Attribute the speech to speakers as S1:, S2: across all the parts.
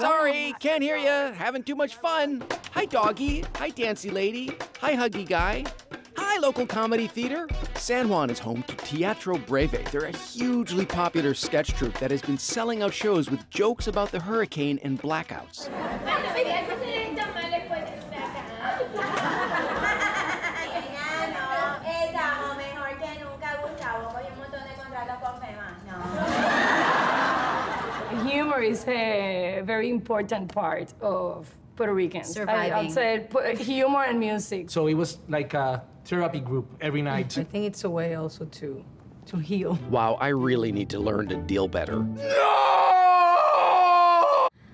S1: Sorry, can't hear you. Having too much fun. Hi, doggy. Hi, dancy lady. Hi, huggy guy. Hi, local comedy theater. San Juan is home to Teatro Breve. They're a hugely popular sketch troupe that has been selling out shows with jokes about the hurricane and blackouts.
S2: Humor is a very important part of Puerto Ricans. I,
S3: Surviving.
S2: I'd say humor and music.
S4: So it was like a therapy group every night.
S5: I think it's a way also to to heal.
S1: Wow, I really need to learn to deal better. No!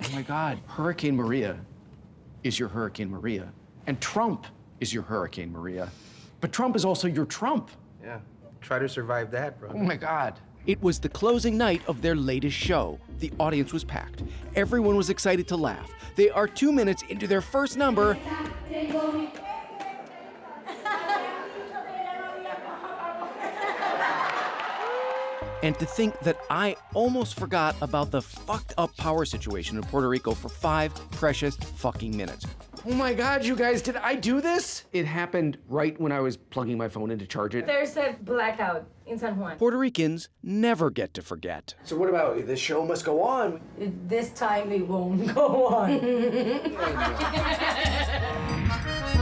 S1: Oh my God, Hurricane Maria is your Hurricane Maria. And Trump is your Hurricane Maria. But Trump is also your Trump.
S6: Yeah. Try to survive that, bro.
S1: Oh my God. It was the closing night of their latest show. The audience was packed. Everyone was excited to laugh. They are two minutes into their first number. And to think that I almost forgot about the fucked up power situation in Puerto Rico for five precious fucking minutes. Oh my God, you guys, did I do this? It happened right when I was plugging my phone in to charge it.
S2: There's a blackout in San Juan.
S1: Puerto Ricans never get to forget.
S6: So what about the show must go on?
S5: This time it won't go on.